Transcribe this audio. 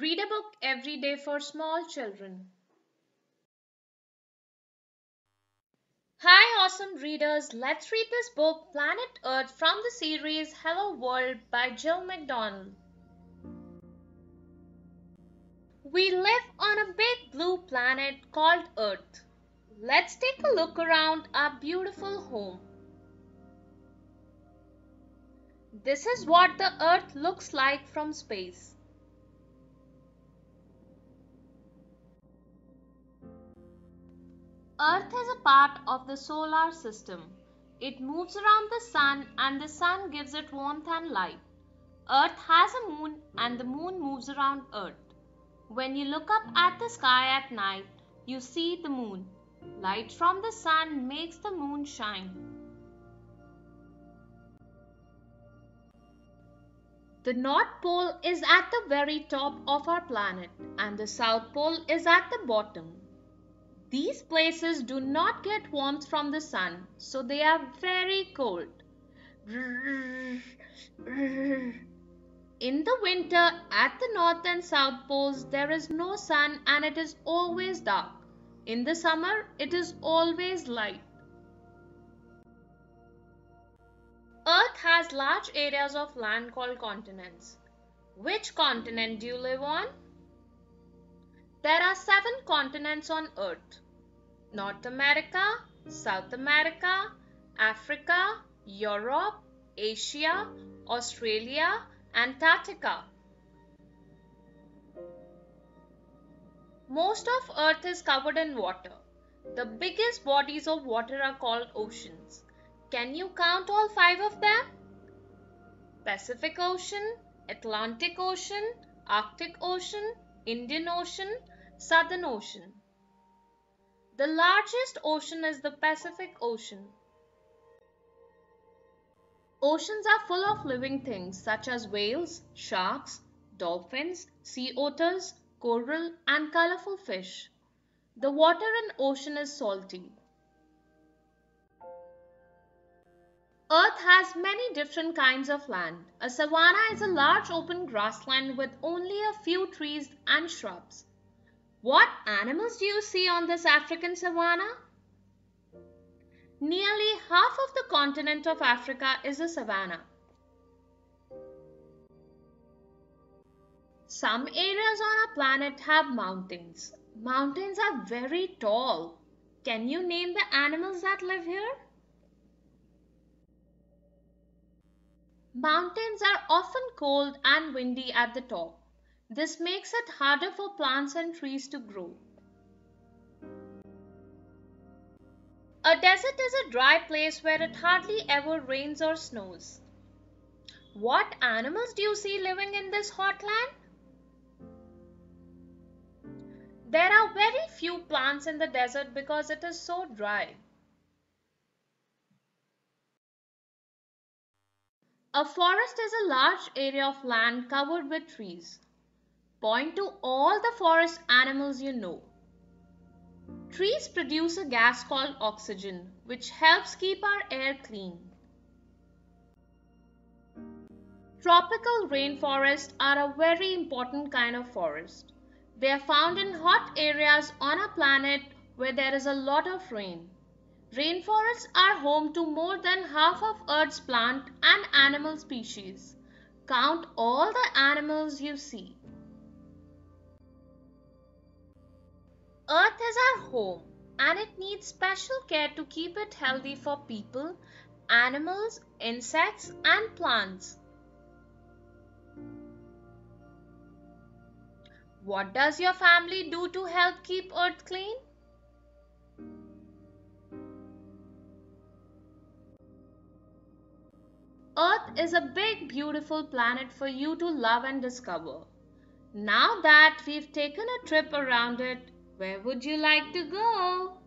Read a book every day for small children. Hi, awesome readers. Let's read this book, Planet Earth, from the series Hello World by Jill McDonald. We live on a big blue planet called Earth. Let's take a look around our beautiful home. This is what the Earth looks like from space. Earth is a part of the solar system. It moves around the sun and the sun gives it warmth and light. Earth has a moon and the moon moves around Earth. When you look up at the sky at night, you see the moon. Light from the sun makes the moon shine. The North Pole is at the very top of our planet and the South Pole is at the bottom. These places do not get warmth from the sun, so they are very cold. In the winter, at the north and south poles, there is no sun and it is always dark. In the summer, it is always light. Earth has large areas of land called continents. Which continent do you live on? There are seven continents on Earth. North America, South America, Africa, Europe, Asia, Australia, Antarctica. Most of Earth is covered in water. The biggest bodies of water are called oceans. Can you count all five of them? Pacific Ocean, Atlantic Ocean, Arctic Ocean, Indian Ocean, Southern Ocean. The largest ocean is the Pacific Ocean. Oceans are full of living things such as whales, sharks, dolphins, sea otters, coral and colorful fish. The water in ocean is salty. Earth has many different kinds of land. A savanna is a large open grassland with only a few trees and shrubs. What animals do you see on this African savanna? Nearly half of the continent of Africa is a savanna. Some areas on our planet have mountains. Mountains are very tall. Can you name the animals that live here? Mountains are often cold and windy at the top. This makes it harder for plants and trees to grow. A desert is a dry place where it hardly ever rains or snows. What animals do you see living in this hot land? There are very few plants in the desert because it is so dry. A forest is a large area of land covered with trees. Point to all the forest animals you know. Trees produce a gas called oxygen, which helps keep our air clean. Tropical rainforests are a very important kind of forest. They are found in hot areas on our planet where there is a lot of rain. Rainforests are home to more than half of Earth's plant and animal species. Count all the animals you see. Earth is our home and it needs special care to keep it healthy for people, animals, insects, and plants. What does your family do to help keep Earth clean? Earth is a big, beautiful planet for you to love and discover. Now that we've taken a trip around it, where would you like to go?